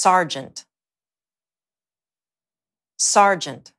sergeant, sergeant,